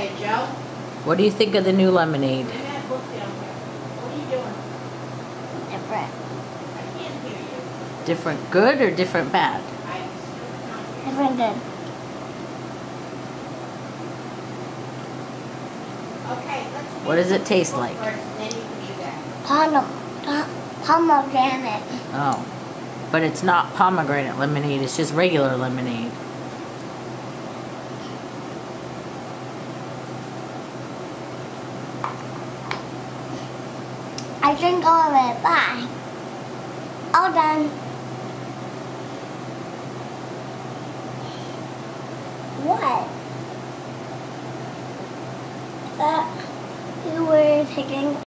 Okay, Joe? What do you think of the new lemonade? Bring that book down here. What are you doing? Different. I can't hear you. Different good or different bad? I still can't hear Different good. Okay. What does it taste like? first, and then you can do that. Pom- pom- pomegranate. Oh. But it's not pomegranate lemonade, it's just regular lemonade. I drink all of it. Bye. All done. What? That you were taking